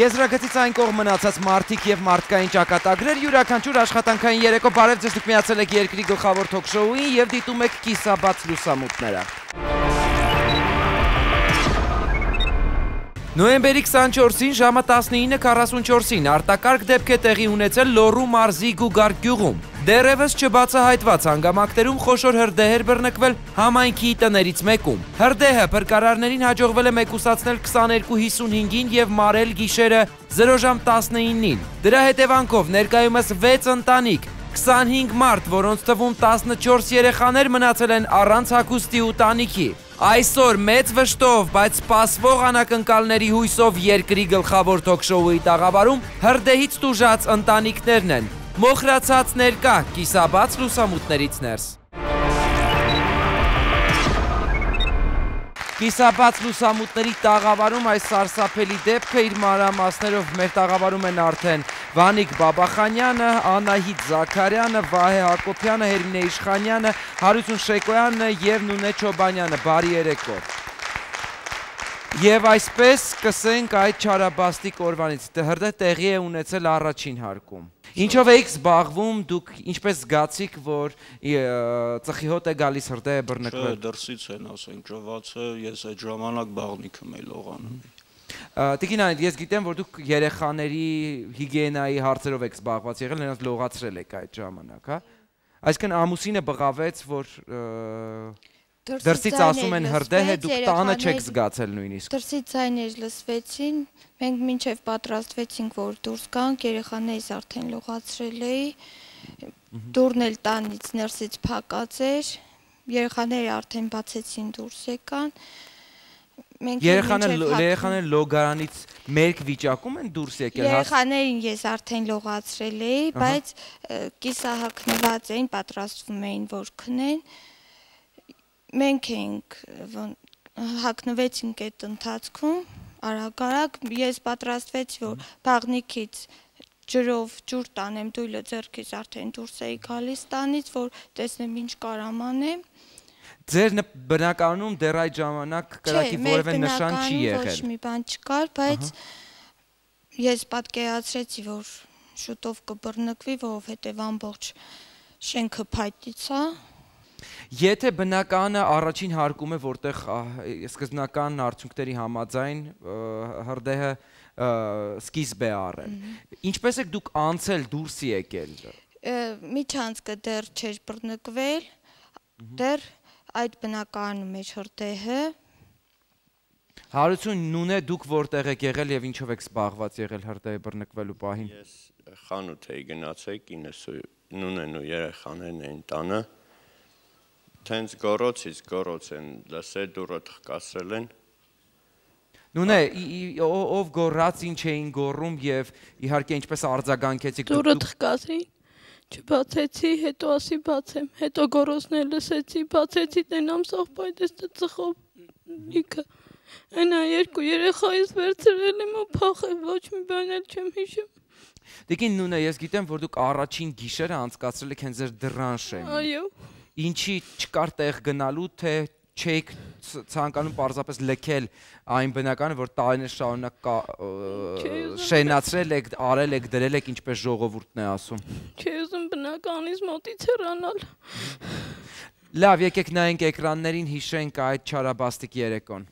Եզրագծից այն կողմ մնացած մարդիկ եւ մարդկային ճակատագրեր յուրաքանչյուր աշխատանքային երեկո բարև ձեզ դուք միացել եք երկրի գլխավոր թոքշոուին եւ դիտում եք կիսաբաց լուսամուտները։ Նոյեմբերի 24-ին ժամը 19:44-ին արտակարգ դեպք է տեղի ունեցել Լոռու մարզի Գուգար գյուղում։ Դերևս չբացահայտված հանգամանքներում խոշոր հրդեհ էր բռնկվել համայնքի տներից մեկում։ Հրդեհը փրկարարներին հաջողվել է մեկուսացնել 22:55-ին եւ մարել գիշերը 0 ժամ 19-ին։ Դրա հետևանքով ներկայումս 6 ընտանիք 25 մարդ, որոնց թվում 14 երեխաներ մնացել են առանց հագուստի ու տանիքի։ Այսօր մեծ վշտով, բայց սպասվող անակնկալների հույսով երկրի գլխավոր թոքշոուի տաղավարում հրդեհից տուժած ընտանիքներն են։ Մոխրացած ներկա, կիսաբաց լուսամուտներից ներս։ Կիսաբաց լուսամուտների տաղավարում այս սարսափելի դեպքը իր մանրամասներով մեր տաղավարում են արդեն Վանիկ Բաբախանյանը, Անահիտ Զաքարյանը, Վահե Հակոբյանը, Հերմինե Իշխանյանը, Հարություն Շեկոյանը եւ Նունե Չոբանյանը։ Բարի երեկո։ Եվ այսպես սկսենք այդ չարաբաստիկ օրվանից։ Հրդեհ տեղի է ունեցել առաջին հարկում։ Ինչով էիք զբաղվում, դուք ինչպես զգացիք, որ ծխի հոտ է գալիս հրդեհ է բռնկվել։ Չէ, դրսից են, ասենք, ջված է, ես այդ ժամանակ բաղնիքը մեյլ օղանում էի։ Տիկին Անիտ, ես գիտեմ, որ դուք երեխաների հիգիենայի հարցերով եք զբաղված եղել, նրանց լողացրել եք այդ ժամանակ, հա։ Այսինքն ամուսինը բղավեց, որ դրսից ասում են հրդեհ է, դուք տանը չեք զգացել նույնիսկ։ Դրսից ձայներ լսվեցին, Մենք մինչև պատրաստվեցինք, որ դուրս գանք, երեխաներիս արդեն լողացրել էի։ Դուրն էլ տանից ներսից փակած էր։ Երեխաները արդեն բացեցին դուրս եկան։ Մենք երեխաները լոգարանից մերկ վիճակում են դուրս եկել։ Երեխաներին ես արդեն լողացրել էի, բայց կիսահակնված էին, պատրաստվում էին, որ քնեն։ Մենք էինք հակնվեցինք այդ ընթացքում արագ-արագ ես պատրաստվեցի, որ բաղնիքից ջրով ջուր տանեմ դույլը ձեռքից արդեն դուրս էի գալիս տանից, որ տեսնեմ ինչ կարամ անեմ։ Ձեր բնականում դեռ այդ ժամանակ կրակի որևէ նշան չի եղել։ Ոչ մի բան չկար, բայց ես պատկերացրեցի, որ շուտով կբռնկվի, որովհետև ամբողջ շենքը փայտից է, Եթե բնականը առաջին հարկում է, որտեղ սկզբնական արդյունքների համաձայն հրդեհը սկիզբ է առել։ Ինչպես եք դուք անցել դուրս եկել։ Միջանցքը դեռ չէր բռնկվել, դեռ այդ բնականում էր հրդեհը։ Հարություն նունե դուք որտեղ եք եղել եւ ինչով եք զբաղված եղել հրդեհը բռնկվելու պահին։ Ես խանութ էի գնացել, ինձ նունեն ու երեխաներն էին տանը Տենց գորոցից գորոց են լսե դուրը թխկասրել են։ Նունե, ով գորած ինչ էին գոռում եւ իհարկե ինչպես արձագանքեցիք դուք։ Դուրը թխկասի, չբացեցի, հետո ասի բացեմ, հետո գորոցներ լսեցի, բացեցի, տենամ սողբայդ էս ծխով լիքը։ Այնա երկու երեխայից վերցրել եմ ու փախել, ոչ մի բան էլ չեմ հիշում։ Դեկին նունե, ես գիտեմ, որ դուք առաջին գիշերը անցկացրել եք հենց ձեր դրանշեն։ Այո ինչի չկար տեղ գնալու, թե չեք ցանկանում պարզապես լքել այն բնականը, որ տարիներ շարունակ շենացրել եք, արել եք, դրել եք, ինչպես ժողովուրդն է ասում։ Չի ուզում բնականից մոտից հեռանալ։ Լավ, եկեք նայենք էկրաններին, հիշենք այդ չարաբաստիկ երեկոն։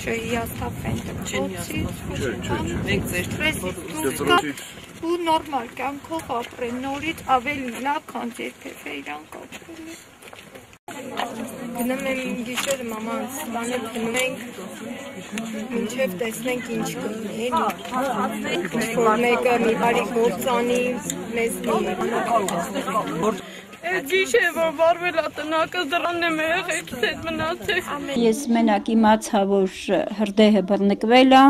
իրանք չհիասթափվեն դպրոցից։ Մենք ձեր ստրեսից ու նորմալ կյանքով ապրեն նորից ավելի լավ, քան երբևէ իրանք ապրել են։ Գնում եմ գիշերը մամանց տանը գնում ենք մինչև տեսնենք ինչ կլինի էլի որ մեկը մի բարի գործանի մեզ մի Այդ գիշեր որ վարվել է տնակը դրան եմ եղել հետ մնացել։ Ես մենակ իմացա, որ հրդեհը բռնկվել է,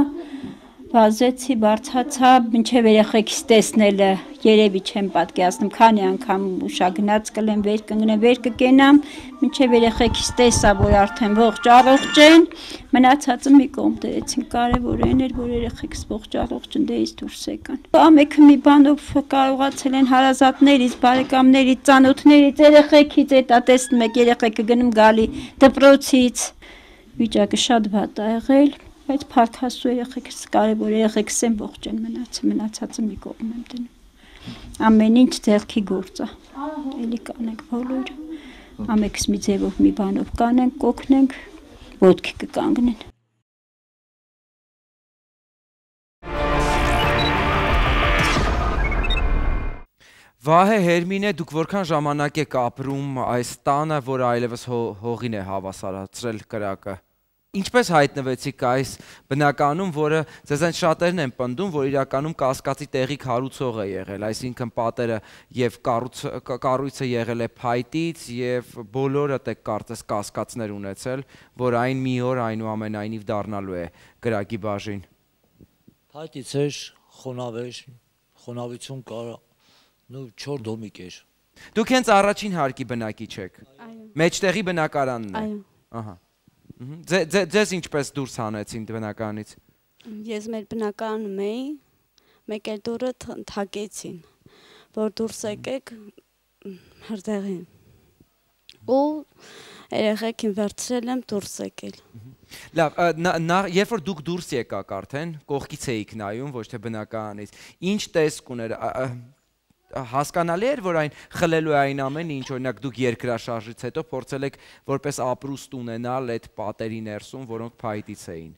վազեցի, բարձացա, մինչև երեխեքիս տեսնելը երևի չեմ պատկերացնում, քանի անգամ ուշագնաց կլեմ, վեր կընկնեմ, վեր կկենամ, մինչև երեխեքիս տեսա, որ արդեն ողջ առողջ են, մնացածը մի կողմ դրեցին, կարևորն էր, որ երեխեքս ողջ առողջ ընդեից դուրս եկան։ Ամեքը մի բանով կարողացել են հարազատներից, բարեկամներից, ծանոթներից, երեխեքից, դա տեսնում եք, երեխեքը գնում գալի դպրոցից, վիճակը շատ վատ է եղել բայց փառքաստու երեխեքս կարևոր երեխեքս են ողջ են մնացել մնացածը մի կողմ եմ դնում ամեն ինչ ձեռքի գործ է էլի կանենք բոլորը ամեքս մի ձևով մի բանով կանենք կոկնենք ոտքի կկանգնեն Վահե Հերմինե, դուք որքան ժամանակ եք ապրում այս տանը, որ այլևս հողին է հավասարացրել կրակը։ Ինչպես հայտնվեցիք այս բնականում, որը ձեզ այն շատերն են պնդում, որ իրականում կասկածի տեղի քարուցող է եղել, այսինքն պատերը եւ կառույցը եղել է փայտից եւ բոլորը տեք կարծես կասկածներ ունեցել, որ այն մի օր այնուամենայնիվ դառնալու է գրագի բաժին։ Փայտից էր, խոնավ էր, խոնավություն կար, նու 4 դոմիկ էր։ Դուք հենց առաջին հարկի բնակիչ եք։ Այո։ Մեջտեղի բնակարանն է։ Այո։ Ահա։ Ձեզ ինչպես դուրս հանեցին բնականից։ Ես մեր բնականում էի, մեկ էլ դուրը թակեցին, որ դուրս եկեք հրդեղին։ Ու երեխեքին վերցրել եմ դուրս եկել։ Լավ, նա երբ որ դուք դուրս եկաք արդեն, կողքից էիք նայում, ոչ թե բնականից։ Ինչ տեսք ուներ հասկանալի էր, որ այն խլելու է այն ամեն ինչ, օրինակ դուք երկրաշարժից հետո փորձել եք որպես ապրուստ ունենալ այդ պատերի ներսում, որոնք փայտից էին։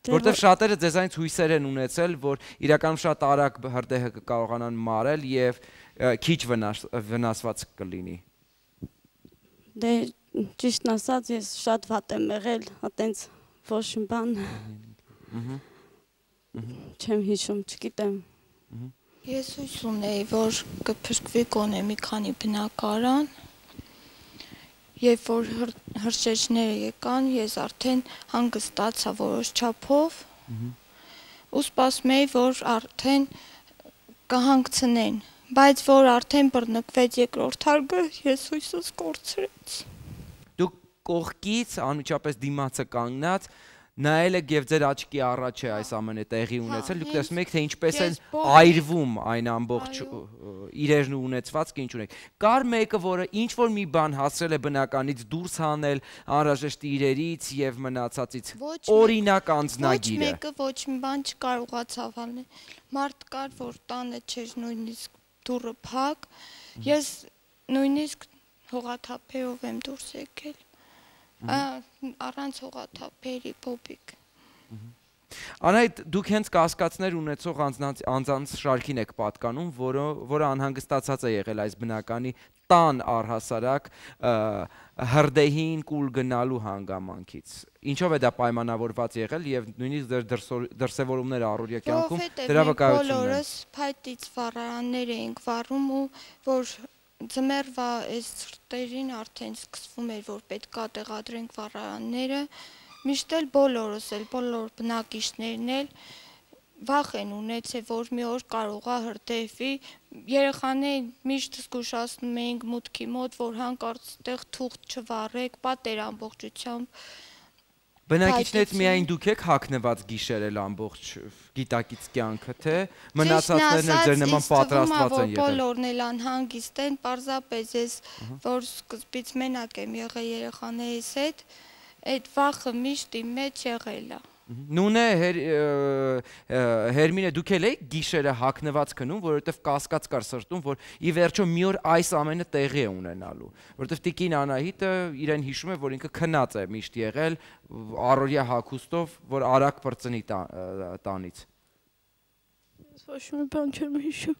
դե Որտեվ շատերը ձեզանից հույսեր են ունեցել, որ իրականում շատ արագ հրդեհը կկարողանան մարել եւ քիչ վնաս, վնասված կլինի։ Դե ճիշտն ասած, ես շատ վատ եմ եղել, այտենց ոչ բան։ Ահա։ Չեմ հիշում, չգիտեմ։ Ահա Ես հույս ունեի, որ կփրկվի գոնե մի քանի բնակարան։ Երբ որ հրշեջները եկան, ես արդեն հանգստացա որոշ չափով։ Ու սպասում էի, որ արդեն կհանգցնեն, բայց որ արդեն բռնկվեց երկրորդ հարգը, ես հույսս կորցրեց։ Դուք կողքից անմիջապես դիմացը կանգնած նայել եք եւ ձեր աչքի առաջ է այս ամենը տեղի հա, ունեցել, դուք տեսնում եք թե ինչպես են այրվում այն ամբողջ իրերն ու ունեցվածքը ինչ ունեք։ Կար մեկը, որը ինչ որ մի բան հասրել է բնականից դուրս հանել անհրաժեշտ իրերից եւ մնացածից։ Օրինակ անձնագիրը։ Ոչ մեկը ոչ մի բան չկարողացավ անել։ Մարդ կար, որ տանը չէր նույնիսկ դուրը փակ։ Ես նույնիսկ հողաթափերով եմ դուրս եկել առանց հողաթափերի փոփիկ։ Անայդ դուք հենց կասկածներ ունեցող անձանց անձանց շարքին եք պատկանում, որը որը անհանգստացած է եղել այս բնականի տան առհասարակ հրդեհին կուլ գնալու հանգամանքից։ Ինչով է դա պայմանավորված եղել եւ նույնիսկ ձեր դրսևորումները առօրյա կյանքում դրա վկայությունն են։ Բոլորս փայտից վառարաններ էինք վառում ու որ ձմեռվա այս ծրտերին արդեն սկսվում էր, որ պետքա տեղադրենք վառարանները, միշտ էլ բոլորս էլ, բոլոր բնակիչներն էլ վախ են ունեցել, որ մի օր կարողա հրդեհվի։ Երեխաներին միշտ զգուշացնում էինք մուտքի մոտ, որ հանկարծ տեղ թուղթ չվառեք, պատեր ամբողջությամբ Բնակիչներից միայն դուք եք հակնված գիշերել ամբողջ գիտակից կյանքը, թե մնացածներն էլ ձեր նման պատրաստված են եղել։ Բոլորն էլ անհանգիստ են, պարզապես ես որ սկզբից մենակ եմ եղել երեխաներիս հետ, այդ վախը միշտ իմ մեջ եղել է։ Նունե հեր Հերմինե դուք էլ եք գիշերը հակնված քնում, որովհետև կասկած կար սրտում, որ ի վերջո մի օր այս ամենը տեղի է ունենալու, որովհետև Տիկին Անահիտը իրեն հիշում է, որ ինքը քնած է միշտ եղել առօրյա հակոստով, որ արագ բրծնի տանից։ Ես ոչ մի բան չեմ հիշում։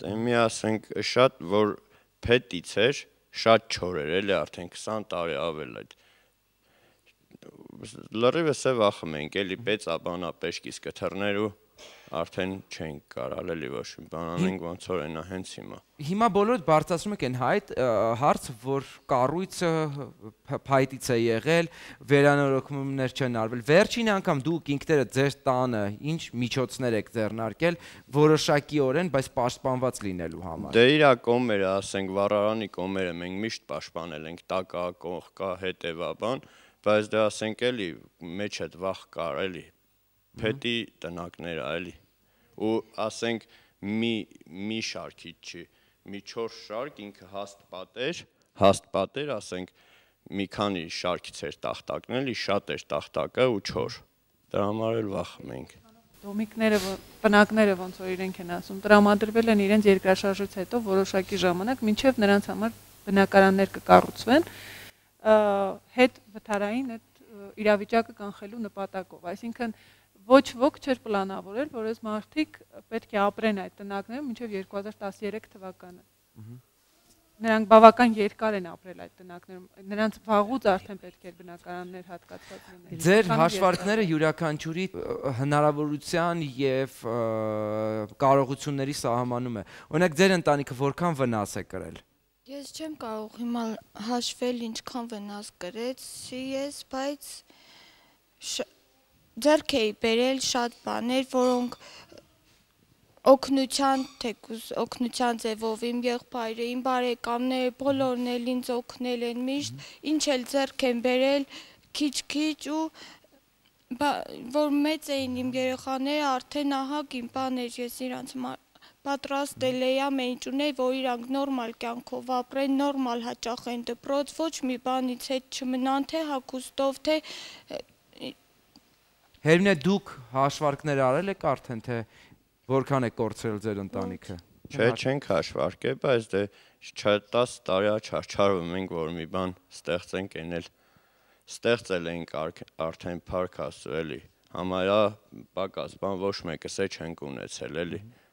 Դե մի ասենք շատ որ փետից էր, շատ չոր էր, էլի արդեն 20 տարի ավել այդ լրիվս է վախում ենք, էլի պես աբանա պեշկիս կթռներ ու արդեն չենք կարալ էլի ոչ մի բան անենք ոնց որ այնա հենց հիմա հիմա բոլորդ բարձրացնում եք այն հայտ հարց որ կառույցը փայտից է եղել վերանորոգումներ չեն արվել վերջին անգամ դուք ինքներդ ձեր տանը ինչ միջոցներ եք ձեռնարկել որոշակիորեն բայց պաշտպանված լինելու համար դե իրա կոմերը ասենք վառարանի կոմերը մենք միշտ պաշտպանել ենք տակա կողքա հետևաբան բայց դա ասենք էլի մեջ այդ վախ կար էլի փետի տնակներ էլի ու ասենք մի մի շարքից չի մի 4 շարք ինքը հաստ պատեր հաստ պատեր ասենք մի քանի շարքից էր տախտակն էլի շատ էր տախտակը ու 4 դրա համար էլ վախում ենք դոմիկները բնակները ոնց որ իրենք են ասում տրամադրվել են իրենց երկրաշարժից հետո որոշակի ժամանակ մինչև նրանց համար բնակարաններ կկառուցվեն հետ վթարային այդ իրավիճակը կանխելու նպատակով այսինքն ոչ ոք չէր պլանավորել, որ այս մարդիկ պետք է ապրեն այդ տնակներում մինչև 2013 թվականը։ Նրանք բավական երկար են ապրել այդ տնակներում։ Նրանց վաղուց արդեն պետք էր բնակարաններ հատկացված լինել։ Ձեր հաշվարկները յուրաքանչյուրի հնարավորության եւ կարողությունների սահմանում է։ Օրինակ ձեր ընտանիքը որքան վնաս է կրել։ Ես չեմ կարող հիմա հաշվել ինչքան վնաս կրեցի ես, բայց ձեռք էի բերել շատ բաներ, որոնք օգնության, թեկուզ օգնության ձևով իմ եղբայրը, իմ բարեկամները, բոլորն էլ ինձ օգնել են միշտ, ինչ էլ ձեռք են բերել քիչ-քիչ ու որ մեծ էին իմ երեխաները, արդեն ահագ իմ բաներ ես իրանց պատրաստել էա մեջուներ, որ իրանք նորմալ կյանքով ապրեն, նորմալ հաճախեն դպրոց, ոչ մի բանից հետ չմնան, թե հագուստով, թե Հերմինե դուք հաշվարկներ արել եք արդեն թե որքան է կորցրել ձեր ընտանիքը։ Չէ, չենք հաշվարկել, բայց դե 10 տարի չարչարում ենք, որ մի բան ստեղծենք ենել։ Ստեղծել ենք արդեն парք հասու էլի։ Համարյա պակաս բան ոչ մեկս է չենք ունեցել էլի։ mm -hmm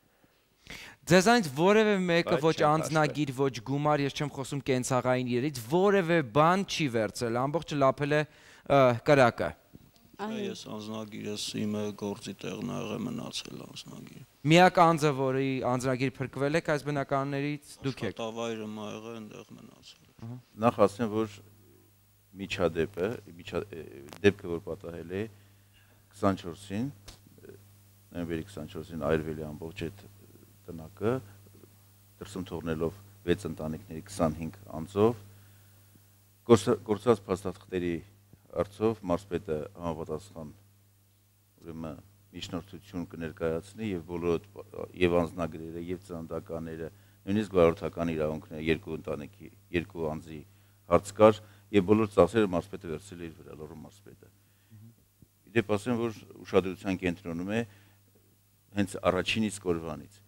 Ձեզանից որևէ մեկը ոչ անձնագիր, ոչ գումար, ես չեմ խոսում կենցաղային իրից, որևէ բան չի վերցել, ամբողջը լափել է կրակը։ Ես անձնագիրս իմը գործի տեղն ա եղել մնացել անձնագիր։ Միակ անձը, որի անձնագիր փրկվել եք այս բնակարաններից դուք եք։ Աշխատավայրը մա եղել այնտեղ մնացել։ Նախ ասեմ, որ միջադեպը, դեպքը որ պատահել է 24-ին, նոյեմբերի 24-ին այրվել է ամբողջ այդ տնակը, դրսում թողնելով 6 ընտանիքների 25 անձով, գործած փաստաթղթերի արծով մարսպետը համապատասխան ուրեմն միջնորդություն կներկայացնի եւ բոլոր եւ անձնագրերը եւ ծննդականները նույնիսկ վարորդական իրավունքները երկու ընտանիքի երկու անձի հարց կար եւ բոլոր ծախսերը մարսպետը վերցրել իր վրա լոռու մարսպետը իդեպ ասեմ որ ուշադրության կենտրոնում է հենց առաջինից կորվանից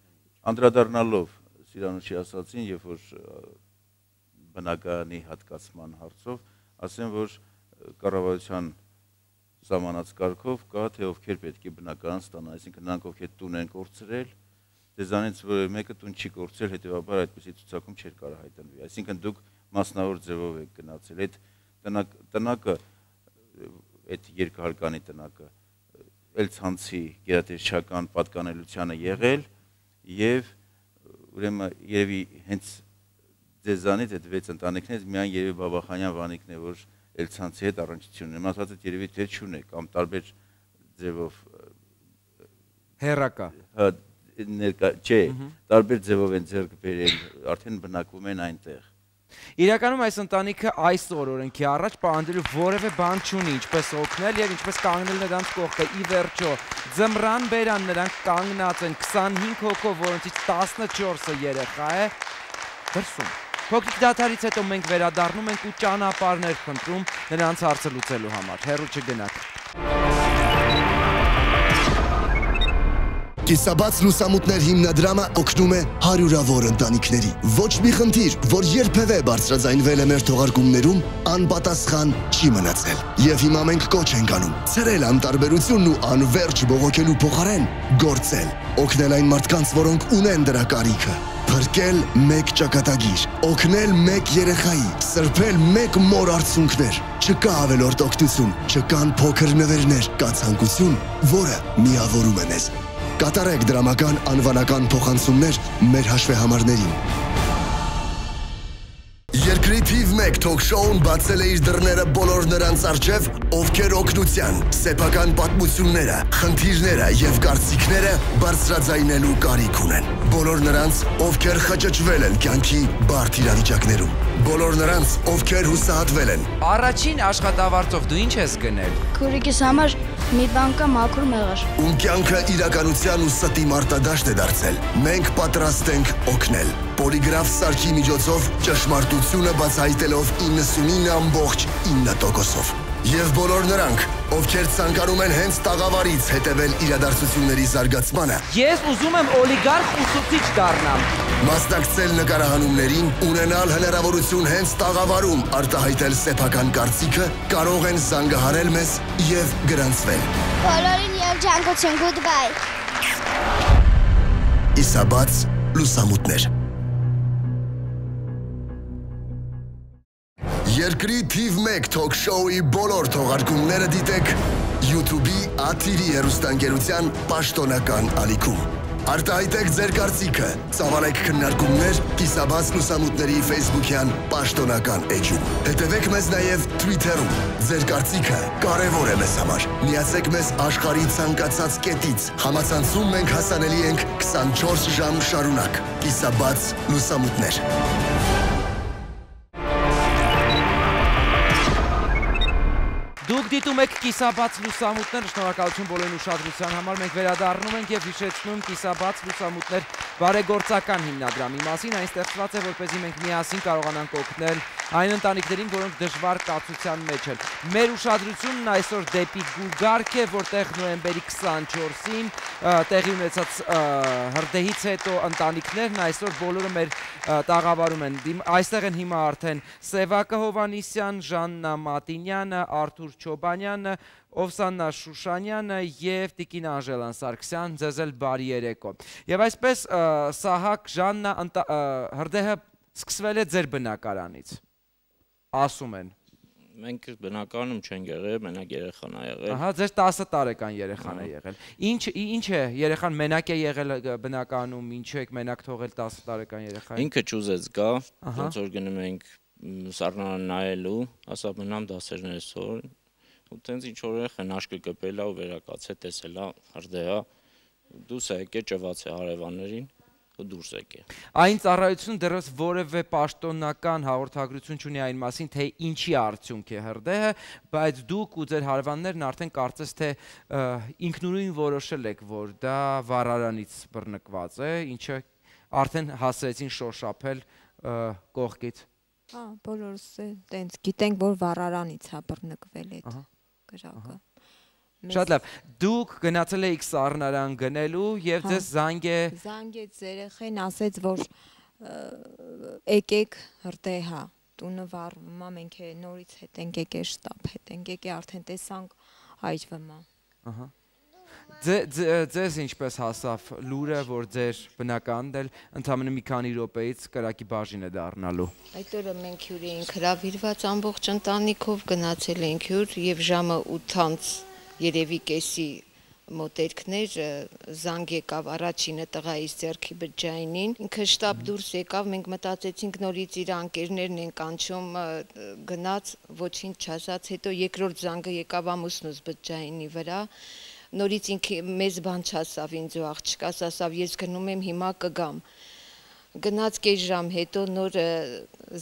անդրադառնալով Սիրանուշի ասացին եւ որ բնականի հատկացման հարցով ասեմ որ կառավարության սահմանած կարգով կա թե ովքեր պետք է բնակարան ստանան, այսինքն նրանք ովքեր տուն են կորցրել, դեզանից որևէ մեկը տուն չի կորցրել, հետեւաբար այդպեսի ցուցակում չէր կարող հայտնվի։ Այսինքն դուք մասնավոր ձևով եք գնացել։ Այդ տնակ տնակը այդ երկհարկանի տնակը ել ցանցի գերատեսչական պատկանելությանը եղել եւ ուրեմն երևի հենց ձեզանից այդ վեց ընտանիքներից միայն երևի Բաբախանյան Վանիկն է որ Էլցանցի հետ առնչություն ունի։ Մնացածը երևի թե չունի կամ տարբեր ձևով հերակա։ Հա ներկա չէ, տարբեր ձևով են ձեռք բերել, արդեն բնակվում են այնտեղ։ Իրականում այս ընտանիքը այսօր օրենքի առաջ պահանջելու որևէ բան չունի, ինչպես օգնել եւ ինչպես կանգնել նրանց կողքը։ Ի վերջո, ձմռան բերան նրանք կանգնած են 25 հոգով, որոնցից 14-ը երեխա է։ Դրսում Փոքրիկ դաթարից հետո մենք վերադառնում ենք ու ճանապարհներ փնտրում նրանց հարցը լուծելու համար։ Հերո չգնաք։ Կիսաբաց լուսամուտներ հիմնադրամը օգնում է հարյուրավոր ընտանիքների։ Ոչ մի խնդիր, որ երբևէ բարձրաձայնվել է մեր թողարկումներում, անպատասխան չի մնացել։ Եվ հիմա մենք կոչ ենք անում ցրել անտարբերությունն ու անverջ բողոքելու փոխարեն գործել, օգնել այն մարդկանց, որոնք ունեն դրա կարիքը փրկել մեկ ճակատագիր, օգնել մեկ երեխայի, սրբել մեկ մոր արցունքներ։ Չկա ավելորդ օգնություն, չկան փոքր նվերներ, կա ցանկություն, որը միավորում է մեզ կատարեք դրամական անվանական փոխանցումներ մեր հաշվեհամարներին։ Երկրի թիվ 1 թոք-շոուն բացել է իր դռները բոլոր նրանց արջև, ովքեր օգնության, սեփական պատմությունները, խնդիրները եւ կարծիքները բարձրաձայնելու կարիք ունեն։ Բոլոր նրանց, ովքեր խճճվել են կյանքի բարդ իրավիճակներում։ Բոլոր նրանց, ովքեր հուսահատվել են։ Առաջին աշխատավարձով դու ինչ ես գնել։ Քուրիկիս համար մի բան կա մաքուր մեղր։ Ում կյանքը իրականության ու ստի մարտադաշտ է դարձել։ Մենք պատրաստ ենք օգնել։ Պոլիգրաֆ սարքի միջոցով ճշմարտությունը բացահայտելով 99.9%-ով։ Եվ բոլոր նրանք, ովքեր ցանկանում են հենց տաղավարից հետևել իրադարձությունների զարգացմանը, Ես ուզում եմ օլիգարխ ուսուցիչ դառնամ։ մասնակցել նկարահանումներին, ունենալ հնարավորություն հենց տաղավարում արտահայտել սեփական կարծիքը, կարող են զանգահարել մեզ եւ գրանցվել։ Բոլորին եւ ջանկություն goodbye։ Իսաբաց լուսամուտներ։ Երկրի թիվ 1 թոք-շոուի բոլոր թողարկումները դիտեք YouTube-ի Աթիրի հեռուստաընկերության պաշտոնական ալիքում։ Արտահայտեք ձեր կարծիքը, ծավալեք քննարկումներ Կիսաբաց լուսամուտների Facebook-յան պաշտոնական էջում։ Հետևեք մեզ նաև Twitter-ում։ Ձեր կարծիքը կարևոր է մեզ համար։ Միացեք մեզ աշխարհի ցանկացած կետից։ Համացանցում մենք հասանելի ենք 24 ժամ շարունակ։ Կիսաբաց լուսամուտներ։ Դուք դիտում եք կիսաբաց լուսամուտներ, շնորհակալություն բոլորին ուշադրության համար։ Մենք վերադառնում ենք եւ հիշեցնում կիսաբաց լուսամուտներ բարեգործական հիմնադրամի մասին։ Այն ստեղծված է, որպեսզի մենք միասին կարողանանք օգնել այն ընտանիքներին, որոնք դժվար կացության մեջ են։ Մեր ուշադրությունն այսօր դեպի Գուգարք է, որտեղ նոյեմբերի 24-ին տեղի ունեցած հրդեհից հետո ընտանիքներն այսօր բոլորը մեր տաղավարում են։ Այստեղ են հիմա արդեն Սևակը Հովանիսյան, Ժաննա Մատինյանը, Արթուր Չոբանյանը, Օվսաննա Շուշանյանը եւ Տիկին Անժելան Սարգսյան, ձեզ էլ բարի երեկո։ Եվ այսպես Սահակ Ժաննա հրդեհը սկսվել է ձեր բնակարանից ասում են։ Մենք բնականում չենք եղել, մենակ երեխան ա եղել։ Ահա, ձեր 10 տարեկան երեխան է եղել։ Ինչ ինչ է երեխան մենակ է եղել բնականում, ինչ եք մենակ թողել 10 տարեկան երեխային։ Ինքը ճուզեց գա, ոնց որ գնում ենք սառնարան նայելու, ասա մնամ դասերներ սոր, ու տենց ինչ որ երեխան աշկը կպելա ու վերակացե տեսելա, հրդեհա, դուս է եկե ճված է հարևաններին ու դուրս եկե։ Այն ծառայությունը դեռևս որևէ պաշտոնական հաղորդագրություն չունի այն մասին, թե ինչի արդյունք է հրդեհը, բայց դուք ու ձեր հարևաններն արդեն կարծես թե ինքնուրույն որոշել եք, որ դա վառարանից բռնկված է, ինչը արդեն հասեցին շոշափել կողքից։ Հա, բոլորս տենց գիտենք, որ վառարանից հա բռնկվել է գրակը։ Շատ լավ։ Դուք գնացել եք սառնարան գնելու եւ ձեզ զանգ է Զանգեց երեխեն, ասեց, որ եկեք հրդեհա տունը վառվում է, մենք նորից հետ ենք եկել շտաբ, հետ ենք եկել արդեն տեսանք է։ Ահա Ձեզ ինչպես հասավ լուրը, որ ձեր բնականն էլ ընդամենը մի քանի րոպեից կրակի բաժին է դառնալու։ Այդ օրը մենք հյուր էինք հravirված ամբողջ ընտանիքով գնացել ենք հյուր եւ ժամը 8-ից երևի կեսի մոտերքներ զանգ եկավ առաջինը տղայիս ձեռքի բջջայինին ինքը շտաբ դուրս եկավ մենք մտածեցինք նորից իր անկերներն են կանչում գնաց ոչինչ չասած հետո երկրորդ զանգը եկավ ամուսնուս բջջայինի վրա նորից ինքը մեզ բան չասավ ինձ ու աղջկաս ասավ ես գնում եմ հիմա կգամ գնաց կես ժամ հետո նոր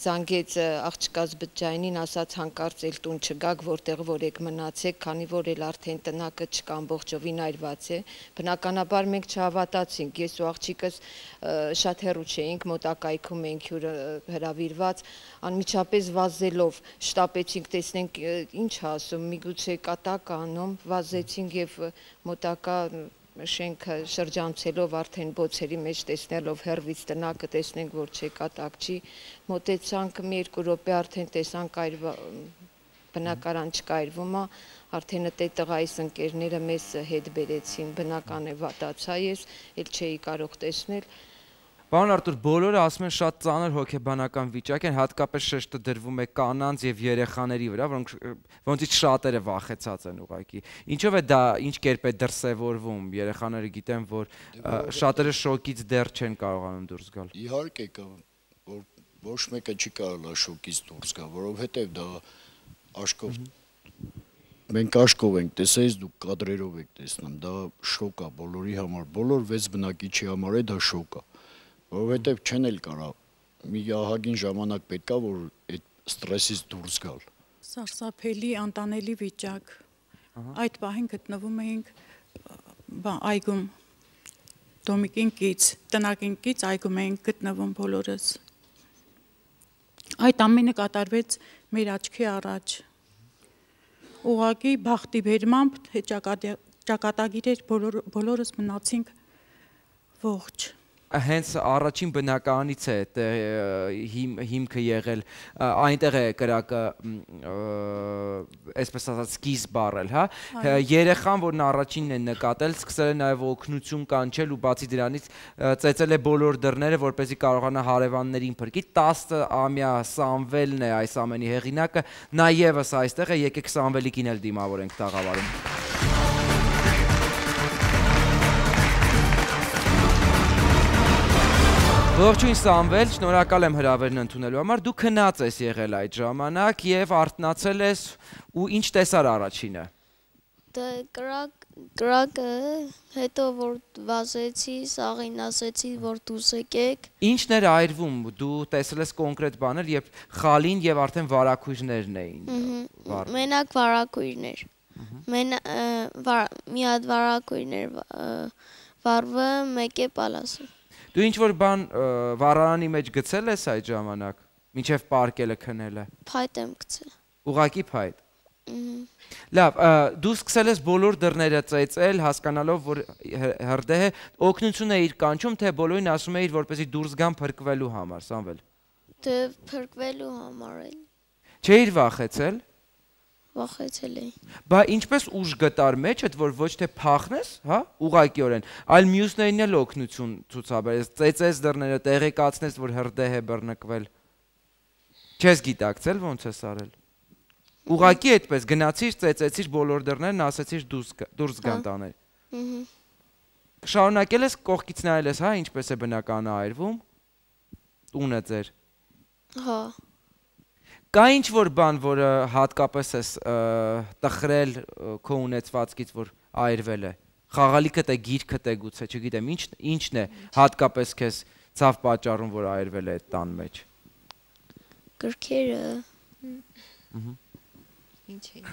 զանգեց աղջկաս բջջայինին, ասաց հանկարծ էլ տուն չգաք, որտեղ որ եք մնացեք, քանի որ էլ արդեն տնակը չկա ամբողջովին այրված է։ Բնականաբար մենք չհավատացինք, ես ու աղջիկս շատ հեռու չէինք, մոտակայքում էինք հրավիրված, անմիջապես վազելով շտապեցինք, տեսնենք ինչ ասում, միգուցե կատակ անում, վազեցինք եւ մոտակա շենքը շրջանցելով արդեն բոցերի մեջ տեսնելով հերվից տնակը տեսնենք որ չէ կատակ չի մոտեցանք մի երկու րոպե արդեն տեսանք այր բնակարան չկայրվում է արդեն դե տղայիս ընկերները մեզ հետ բերեցին բնական է վատացա ես ել չէի կարող տեսնել Պարոն Արտուր, բոլորը ասում են շատ ծանր հոգեբանական վիճակ են, հատկապես շեշտը դրվում է կանանց եւ երեխաների վրա, որոնք ոնցից շատերը վախեցած են ուղակի։ Ինչով է դա ինչ կերպ է դրսևորվում։ Երեխաները գիտեն, որ դե շատերը շոկից դեռ չեն կարողանում դուրս գալ։ Իհարկե, որ ոչ մեկը չի կարողանա շոկից դուրս գալ, որովհետեւ դա աշկով մենք աշկով ենք տեսել, դուք կադրերով եք տեսնում, դա շոկ է բոլորի համար, բոլոր 6 բնակիչի համար է դա շոկ է որովհետև չեն էլ կարա մի ահագին ժամանակ պետքա որ այդ ստրեսից դուրս գալ սարսափելի անտանելի վիճակ այդ պահին գտնվում էինք այգում Դոմիկին կից, տնակին կից այգում էինք գտնվում բոլորս։ Այդ ամենը կատարվեց մեր աչքի առաջ։ Ուղակի բախտի բերմամբ ճակատագիր էր բոլոր, բոլորս մնացինք ողջ հենց առաջին բնականից է հիմ, հիմքը եղել այնտեղ է կրակը այսպես ասած սկիզբ առել, հա երեխան որն առաջինն է նկատել սկսել է նաև օգնություն կանչել ու բացի դրանից ծեծել է բոլոր դռները որպեսզի կարողանա հարևաններին փրկի 10 ամյա Սամվելն է այս ամենի հեղինակը նա եւս այստեղ է եկեք Սամվելի կինել դիմավորենք տաղավարում Ողջույն Սամվել, շնորհակալ եմ հրավերն ընդունելու համար։ Դու քնած ես եղել այդ ժամանակ եւ արտնացել ես ու ինչ տեսար առաջինը։ Դե կրակ կրակը հետո որ վազեցի, սաղին ասեցի որ դուս եկեք։ Ինչն էր այրվում։ Դու տեսել ես կոնկրետ բաներ, երբ խալին եւ արդեն վարակույրներն էին։ Մենակ վարակույրներ։ Մեն մի հատ վարակույրներ վարվը մեկ է պալասը։ Դու ինչ որ բան վառարանի մեջ գցել ես այդ ժամանակ, ինչև պարկելը քնելը։ Փայտ եմ գցել։ Ուղակի փայտ։ Լավ, դու սկսել ես բոլոր դռները ծեծել, հասկանալով, որ հրդեհը օգնություն է իր կանչում, թե բոլորին ասում է իր որպեսի դուրս գան փրկվելու համար, Սամվել։ Դե փրկվելու համար է։ Չէիր վախեցել վախեցել էի։ Բա ինչպես ուժ գտար մեջդ, որ ոչ թե փախնես, հա, ուղակիորեն, այլ մյուսներին էլ օգնություն ցուցաբերես, ծեծես դռները, տեղեկացնես, որ հրդեհ է բռնկվել։ Չես գիտակցել ոնց ես արել։ Ուղակի այդպես գնացիր, ծեծեցիր բոլոր դռներն, ասեցիր դուրս դուրս գան հա։ տաներ։ Ահա։ Շարունակել ես կողքից նայել ես, հա, ինչպես է բնականը այրվում։ Տունը ձեր։ Հա։ Կա ինչ որ բան, որը հատկապես ես տխրել քո ունեցվածքից, որ այրվել է։ Խաղալիքդ է, գիրքդ է գուցե, չգիտեմ, ինչ ինչն է հատկապես քեզ ցավ պատճառում, որ այրվել է այդ տան մեջ։ Գրքերը։ Ինչ է։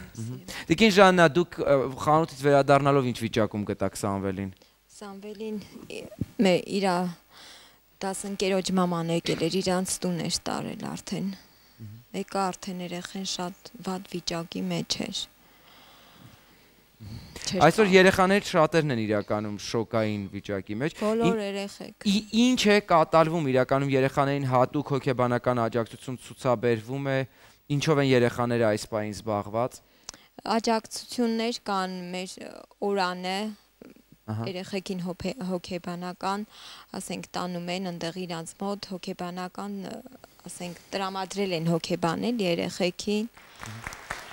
Տիկին Ժաննա, դուք խանութից վերադառնալով ինչ վիճակում գտաք Սամվելին։ Սամվելին մե իրա դասընկերոջ մաման եկել էր, իրանց տուն էր տարել արդեն եկա արդեն երեխեն շատ վատ վիճակի մեջ էր։ Այսօր երեխաներ շատերն են իրականում շոկային վիճակի մեջ։ Բոլոր երեխեք։ Ինչ է կատարվում իրականում երեխաներին հատուկ հոգեբանական աջակցություն ցուցաբերվում է, ինչով են երեխաները այս պահին զբաղված։ Աջակցություններ կան մեր օրանը երեխեքին հոգեբանական, ասենք տանում են ընդեղ իրանց մոտ հոգեբանական ասենք տրամադրել են հոգեբանել երեխեքին։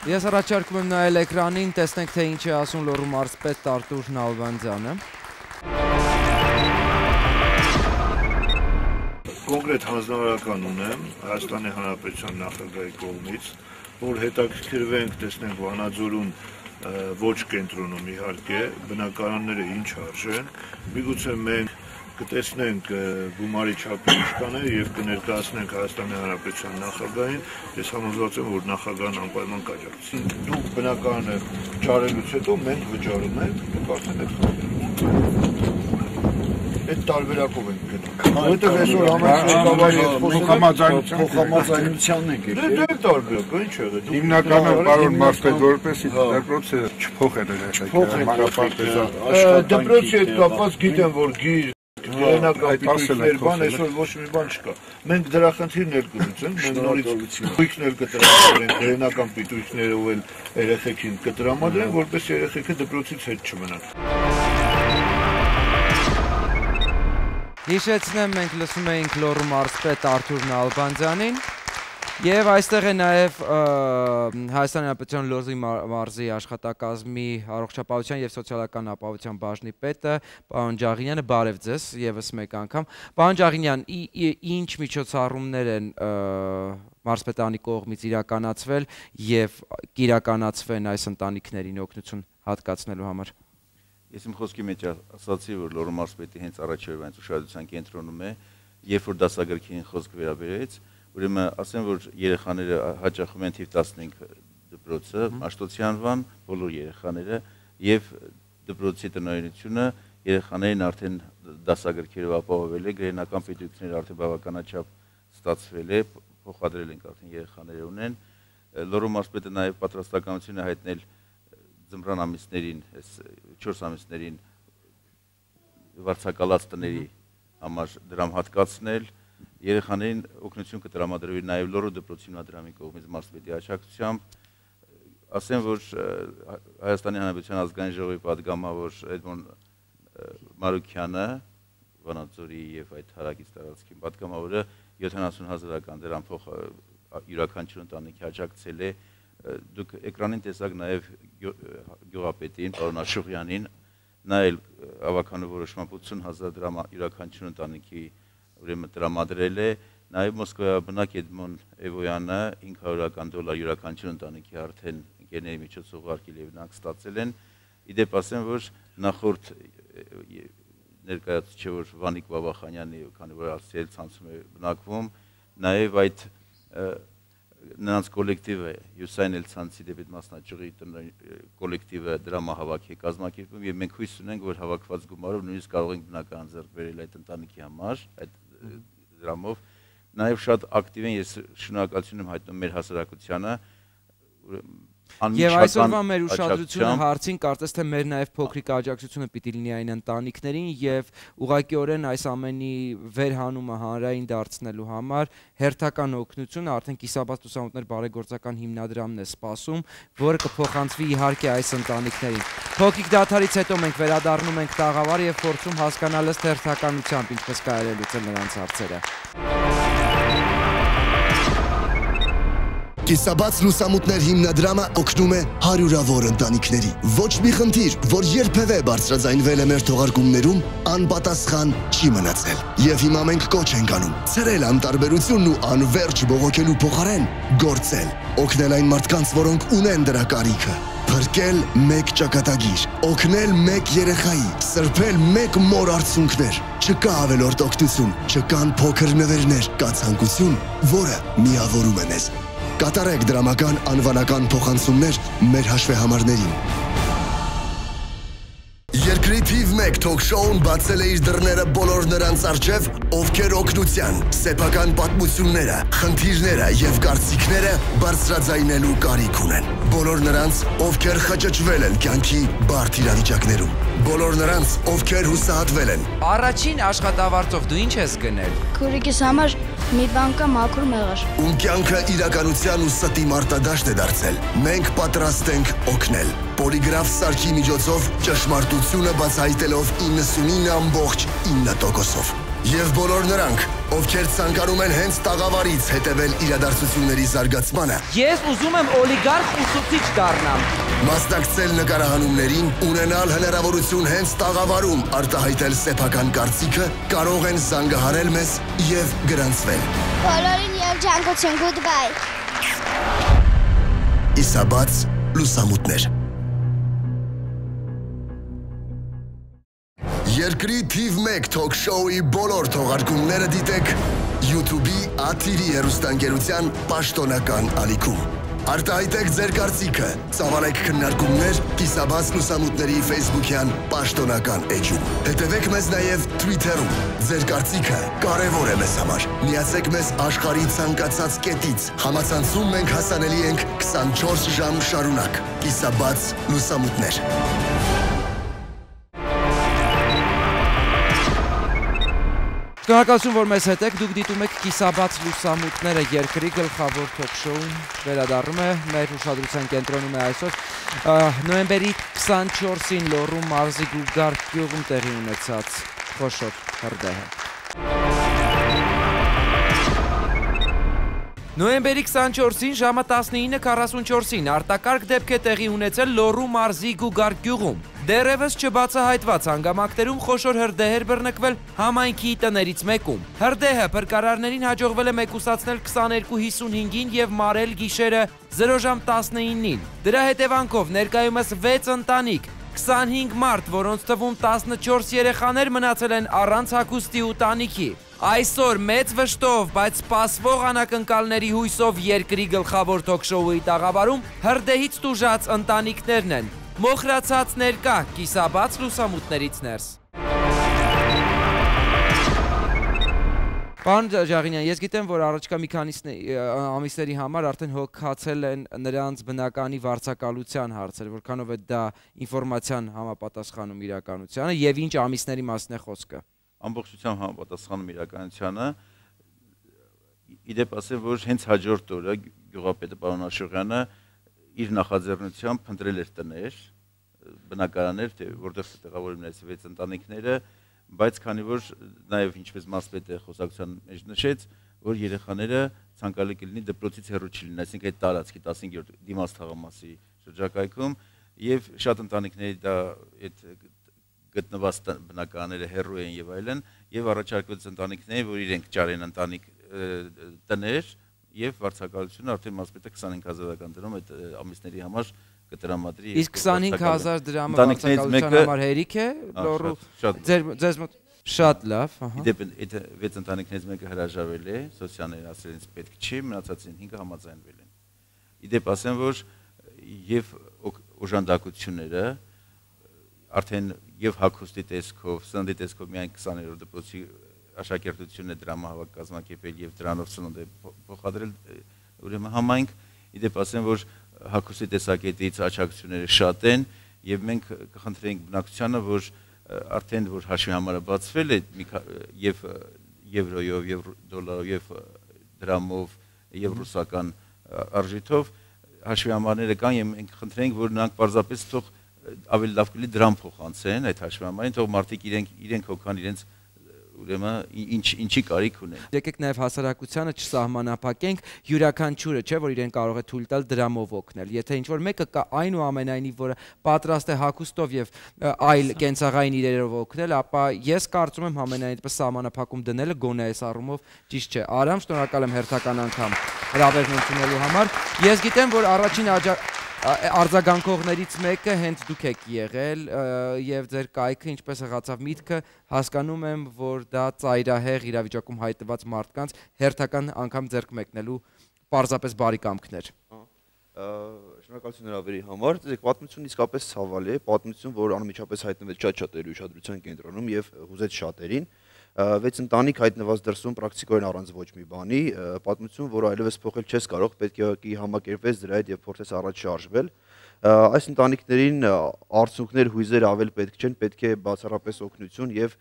Ես առաջարկում եմ նայել էկրանին, տեսնենք թե ինչ է ասում լոռու մարզպետ Արտուր Նալվանդյանը։ Կոնկրետ հանձնարարական ունեմ Հայաստանի Հանրապետության նախագահի կողմից, որ հետաքրքրվենք, տեսնենք Վանաձորում ոչ կենտրոնում իհարկե բնակարանները ինչ արժեն։ Միգուցե մենք կտեսնենք գումարի չափի ինչկաները եւ կներկայացնենք Հայաստանի Հանրապետության նախագահին, ես համոզված եմ, որ նախագահն անպայման կաջակցի։ Դու բնական է ճարելուց հետո մենք վճարում ենք, դուք արդեն եք այդ տարբերակով ենք գնում։ Որովհետև այսօր համաշխարհի փոխհամաձայնության փոխհամաձայնությանն ենք եկել։ Դե դե տարբերակ, ինչ եղել։ Հիմնականը պարոն Մարսպետ որպեսի դպրոցը չփոխել էաշակերտը։ Դպրոցի հետ կապված գիտեմ, որ գիր Գերենական պիտույքներ բան այսօր ոչ մի բան չկա։ Մենք դրա խնդիրներ կլուծենք, մենք նորից պիտույքներ կտրամադրենք, գերենական պիտույքները ու էլ երեխեքին կտրամադրենք, որպես երեխեքը դպրոցից հետ չմնան։ Հիշեցնեմ, մենք լսում էինք Լոռու մարզպետ Արթուր Նալբանդյանին եւ այստեղ է նաեւ Հայաստանի Հանրապետության Լոռի մարզի աշխատակազմի առողջապահության եւ սոցիալական ապահովության բաժնի պետը պարոն Ջաղինյանը բարև ձեզ եւս մեկ անգամ։ Պարոն Ջաղինյան, ինչ միջոցառումներ են մարզպետանի կողմից իրականացվել եւ կիրականացվեն այս ընտանիքներին օգնություն հատկացնելու համար։ Ես իմ խոսքի մեջ ասացի, որ Լոռու մարզպետի հենց առաջերվանից ուշադրության կենտրոնում է, երբ որ դասագրքին խոսք վերաբերեց, ուրեմն ասեմ, որ երեխաները հաճախում են թիվ 15 դպրոցը, Մաշտոցյանվան բոլոր երեխաները եւ դպրոցի տնօրինությունը երեխաներին արդեն դասագրքերով ապահովել է, գրենական պետությունները արդեն բավականաչափ ստացվել է, փոխադրել ենք արդեն երեխաները ունեն։ Լոռու մարզպետը նաեւ պատրաստականություն է հայտնել ձմռան ամիսներին, այս 4 ամիսներին վարձակալած տների համար դրամ հատկացնել, երեխաներին օգնություն կտրամադրվի նաև լորո դպրոցի հիմնադրամի կողմից մարսպետի աջակցությամբ ասեմ որ Հայաստանի Հանրապետության ազգային ժողովի падգամավոր Էդմոն Մարուկյանը Վանաձորի եւ այդ հարակից տարածքին падգամավորը 70000 հրական դրամ փոխ յուրաքանչյուր ընտանիքի աջակցել է դուք էկրանին տեսակ նաև գյուղապետին պարոն Աշուղյանին նա էլ ավականու որոշմամբ 80000 դրամ յուրաքանչյուր ընտանիքի աջակցել ուրեմն տրամադրել է, նաև Մոսկվայի բնակ Էդմոն Էվոյանը 500-ական դոլար յուրաքանչյուր ընտանիքի արդեն ընկերների միջոցով ուղարկել եւ նրանք ստացել են։ Իդեպ ասեմ, որ նախորդ ներկայացուցիչ որ Վանիկ Բաբախանյանի, քանի որ ասել ցանցում է բնակվում, նաև այդ նրանց կոլեկտիվը Յուսայն Էլցանցի դեպիտ մասնաճյուղի կոլեկտիվը դրամահավաքի կազմակերպում եւ մենք հույս ունենք որ հավաքված գումարով նույնիսկ կարող ենք բնական ձեռք բերել այդ ընտանիքի համար այդ դրամով նաեւ շատ ակտիվ են ես շնորհակալություն եմ հայտնում մեր հասարակությանը Եվ այսօրվա մեր ուշադրությունը հարցին կարծես թե մեր նաև փոքրիկ աջակցությունը պիտի լինի այն ընտանիքներին եւ ուղղակիորեն այս ամենի վերհանումը հանրային դարձնելու համար հերթական օգնություն արդեն կիսաբաց լուսամուտներ բարեգործական հիմնադրամն է սպասում, որը կփոխանցվի իհարկե այս ընտանիքներին։ Փոքրիկ դաթարից հետո մենք վերադառնում ենք տաղավար եւ փորձում հասկանալ ըստ հերթականությամբ ինչպես կարելի է լուծել նրանց հարցերը։ Կիսաբաց լուսամուտներ հիմնադրամը օգնում է հարյուրավոր ընտանիքների։ Ոչ մի խնդիր, որ երբևէ բարձրաձայնվել է մեր թողարկումներում, անպատասխան չի մնացել։ Եվ հիմա մենք կոչ ենք անում ցրել անտարբերությունն ու անverջ բողոքելու փոխարեն գործել, օգնել այն մարդկանց, որոնք ունեն դրա կարիքը փրկել մեկ ճակատագիր, օգնել մեկ երեխայի, սրբել մեկ մոր արցունքներ։ Չկա ավելորդ օգնություն, չկան փոքր նվերներ, կա ցանկություն, որը միավորում է մեզ կատարեք դրամական անվանական փոխանցումներ մեր հաշվեհամարներին։ Երկրի թիվ 1 թոք-շոուն բացել է իր դռները բոլոր նրանց առջև, ովքեր օգնության, սեփական պատմությունները, խնդիրները եւ կարծիքները բարձրաձայնելու կարիք ունեն։ Բոլոր նրանց, ովքեր խճճվել են կյանքի բարդ իրավիճակներում։ Բոլոր նրանց, ովքեր հուսահատվել են։ Առաջին աշխատավարձով դու ինչ ես գնել։ Քուրիկիս համար մի բան կա մաքուր մեղր։ Ում կյանքը իրականության ու ստի մարտադաշտ է դարձել։ Մենք պատրաստ ենք օգնել։ Պոլիգրաֆ սարքի միջոցով ճշմարտությունը բացահայտելով 99.9%-ով եւ բոլոր նրանք, ովքեր ցանկանում են հենց տաղավարից հետևել իրադարձությունների զարգացմանը։ Ես ուզում եմ օլիգարխ ուսուցիչ դառնամ։ Մասնակցել նկարահանումներին, ունենալ հնարավորություն հենց տաղավարում արտահայտել սեփական կարծիքը, կարող են զանգահարել մեզ եւ գրանցվել։ Բոլորին երջանկություն, goodbye։ Իսաբաց լուսամուտներ Երկրի թիվ 1 թոք շոուի բոլոր թողարկումները դիտեք YouTube-ի ATV հեռուստանգերության պաշտոնական ալիքում։ Արտահայտեք ձեր կարծիքը, ծավալեք քննարկումներ կիսաբաց լուսամուտների Facebook-յան պաշտոնական էջում։ Հետևեք մեզ նաև Twitter-ում։ Ձեր կարծիքը կարևոր է մեզ համար։ Միացեք մեզ աշխարհի ցանկացած կետից։ Համացանցում մենք հասանելի ենք 24 ժամ շարունակ։ Կիսաբաց լուսամուտներ։ Շնորհակալություն, որ մեզ հետ եք։ Դուք դիտում եք Կիսաբաց լուսամուտները երկրի գլխավոր թոք-շոուն վերադառնում է մեր ուշադրության կենտրոնում է այսօր նոյեմբերի 24-ին Լոռու մարզի Գուգար գյուղում տեղի ունեցած խոշոր հրդեհը։ Նոյեմբերի 24-ին ժամը 19:44-ին արտակարգ դեպք է տեղի ունեցել Լոռու մարզի Գուգար գյուղում։ Դերևս չբացահայտված հանգամանքներում խոշոր հրդեհեր բռնկվել համայնքի տներից մեկում։ Հրդեհը փրկարարներին հաջողվել է մեկուսացնել 22:55-ին եւ մարել գիշերը 0 ժամ 19-ին։ Դրա հետևանքով ներկայումս 6 ընտանիք 25 մարդ, որոնց թվում 14 երեխաներ մնացել են առանց հագուստի ու տանիքի։ Այսօր մեծ վշտով, բայց սպասվող անակնկալների հույսով երկրի գլխավոր թոքշոուի տաղավարում հրդեհից տուժած ընտանիքներն են։ Մոխրացած ներկա, կիսաբաց լուսամուտներից ներս։ Պարոն Ժաղինյան, ես գիտեմ, որ առաջկա մի քանի ամիսների համար արդեն հոգացել են նրանց բնականի վարձակալության հարցեր, որքանով է դա ինֆորմացիան համապատասխանում իրականությանը եւ ինչ ամիսների մասն է խոսքը ամբողջությամբ համապատասխանում իրականությանը իդեպ ասեմ որ հենց հաջորդ օրը գյուղապետը պարոն Աշողյանը իր նախաձեռնությամբ փնտրել էր տներ բնակարաններ թե որտեղ տեղավորվում են այս ընտանիքները բայց քանի որ նաև ինչպես մասպետը խոսակցության մեջ նշեց որ երեխաները ցանկալի կլինի դպրոցից հեռու չլինեն այսինքն այդ տարածքի 15-րդ դիմաց թաղամասի շրջակայքում եւ շատ ընտանիքների դա այդ գտնված բնակարանները հերրու են եւ այլն եւ առաջարկվեց ընտանիքների, որ իրենք ճարեն ընտանիք տներ եւ վարձակալությունը արդեն մասպետը 25000-ական դրամ այդ ամիսների համար կտրամադրի Իսկ 25000 դրամը վարձակալության համար հերիք է լոռու ձեր ձեզ մոտ Շատ լավ, ահա։ Իդեպ այդ վեց ընտանիքներից մեկը հրաժարվել է, սոցիալներ ասել ինձ պետք չի, մնացածին 5-ը համաձայնվել են։ Իդեպ ասեմ, որ եւ օժանդակությունները արդեն եւ հակոստի տեսքով, սննդի տեսքով միայն 20-րդ դպրոցի աշակերտությունն է դրամահավաք կազմակերպել եւ դրանով սնունդ է փոխադրել ուրեմն համայնք իդեպ ասեմ որ հակոստի տեսակետից աչակցությունները շատ են եւ մենք կխնդրենք բնակչությանը որ արդեն որ հաշվի համարը բացվել է եւ եվրոյով եւ դոլարով եւ դրամով եւ ռուսական արժիթով հաշվի համարները կան եւ մենք խնդրենք որ նրանք պարզապես թող ավելի լավ կլինի դրամ փոխանցեն այդ հաշվամարին, թող մարդիկ իրենք իրենք հոգան իրենց ուրեմն ինչ ինչի կարիք ունեն։ Եկեք նաև հասարակությանը չսահմանափակենք յուրաքանչյուրը, չէ՞ որ իրեն կարող է թույլ տալ դրամով օգնել։ Եթե ինչ որ մեկը կա այնուամենայնիվ, որը պատրաստ է հակոստով եւ այլ կենցաղային իրերով օգնել, ապա ես կարծում եմ համենայնիվս սահմանափակում դնելը գոնե այս առումով ճիշտ չէ։ Արամ, շնորհակալ եմ հերթական անգամ հրավերն ընդունելու համար։ Ես գիտեմ, որ առաջին արձագանքողներից մեկը հենց դուք եք եղել եւ ձեր կայքը ինչպես եղածավ միտքը հասկանում եմ որ դա ծայրահեղ իրավիճակում հայտնված մարդկանց հերթական անգամ ձեռք մեկնելու պարզապես բարի կամքներ շնորհակալություն հրավերի համար ձեր պատմությունը իսկապես ցավալի է պատմություն որ անմիջապես հայտնվեց շատ-շատերի ուշադրության կենտրոնում եւ հուզեց շատերին վեց ընտանիք հայտնված դրսում պրակտիկորեն առանց ոչ մի բանի, պատմություն, որը այլևս փոխել չես կարող, պետք է եկի համակերպես դրա հետ եւ փորձես առաջ շարժվել։ Այս ընտանիքներին արցունքներ, հույզեր ավել պետք չեն, պետք է բացառապես օգնություն եւ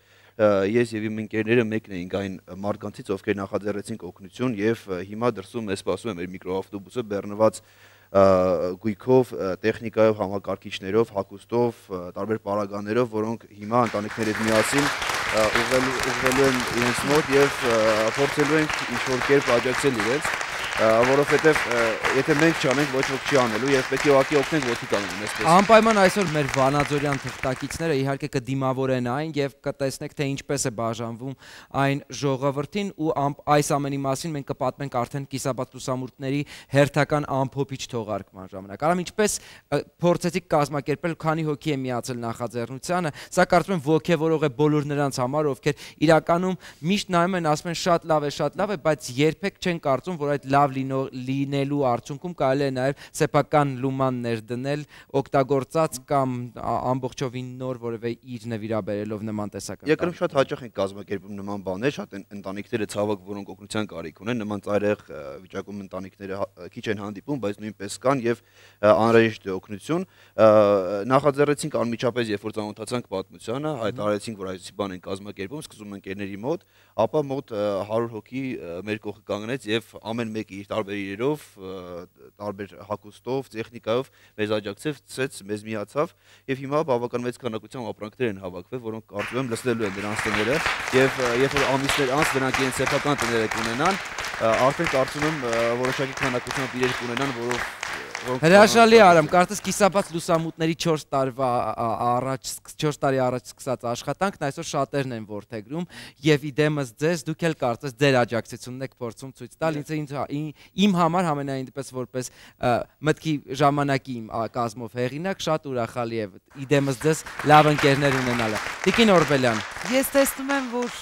ես եւ իմ ընկերները մեկն էինք այն մարդկանցից, ովքեր նախաձեռնեցին օգնություն եւ հիմա դրսում է սպասում է մեր միկրոավտոբուսը բեռնված գույքով, տեխնիկայով, համակարգիչներով, հագուստով, տարբեր պարագաներով, որոնք հիմա ընտանիքների հետ միասին ուղղելու են իրենց մոտ եւ փորձելու ենք ինչ որ կերպ աջակցել իրենց որովհետև եթե մենք չանենք, ոչ ոք չի անելու եւ պետք է ուղղակի օգնենք ոտքի կանոնին, այսպես։ Անպայման այսօր մեր Վանաձորյան թղթակիցները իհարկե կդիմավորեն այն եւ կտեսնեք թե ինչպես է բաժանվում այն ժողովրդին ու այս ամենի մասին մենք կպատմենք արդեն կիսաբաց լուսամուտների հերթական ամփոփիչ թողարկման ժամանակ։ Արամ ինչպես փորձեցիք կազմակերպել, քանի հոգի է միացել նախաձեռնությանը, սա կարծում եմ ողջևորող է բոլոր նրանց համար, ովքեր իրականում միշտ նայում են, ասում են շատ լավ է, շատ լավ է, բայց երբեք չեն կարծում, որ այդ լավ լինելու արդյունքում կարելի է նաև սեփական լուման ներդնել, օգտագործած կամ ամբողջովին նոր որևէ իր նվիրաբերելով նման տեսակը։ Եկրում շատ հաճախ են կազմակերպում նման բաներ, շատ ընտանիքները ցավոք, որոնք օգնության կարիք ունեն, նման ծայրեղ վիճակում ընտանիքները քիչ են հանդիպում, բայց նույնպես կան եւ անհրաժեշտ է օգնություն։ Նախաձեռնեցինք անմիջապես, երբ որ ծանոթացանք պատմությանը, հայտարարեցինք, որ այսպիսի բան են կազմակերպում, սկսում ընկերների մոտ, ապա մոտ 100 հոգի մեր կողքը կանգնեց եւ ամեն մեկ իր տարբեր իրերով, տարբեր հակոստով, տեխնիկայով մեզ աջակցեց, մեզ միացավ եւ հիմա բավական մեծ քանակությամբ ապրանքներ են հավաքվել, որոնք կարծում եմ լսնելու են դրանց տները եւ երբ որ ամիսներ անց դրանք իրենց սեփական տները կունենան, արդեն կարծում եմ որոշակի քանակությամբ իրեր կունենան, որով Հրաշալի արամ, կարծես կիսաբաց լուսամուտների 4 տարվա առաջ 4 տարի առաջ սկսած աշխատանքն այսօր շատերն են որթեգրում եւ իդեմս ձեզ դուք էլ կարծես ձեր աջակցությունն եք փորձում ցույց տալ ինձ իմ համար համենայն դեպս որպես մտքի ժամանակի իմ կազմով հեղինակ շատ ուրախալի է իդեմս ձեզ լավ ընկերներ ունենալը։ Տիկին Օրբելյան։ Ես տեսնում եմ, որ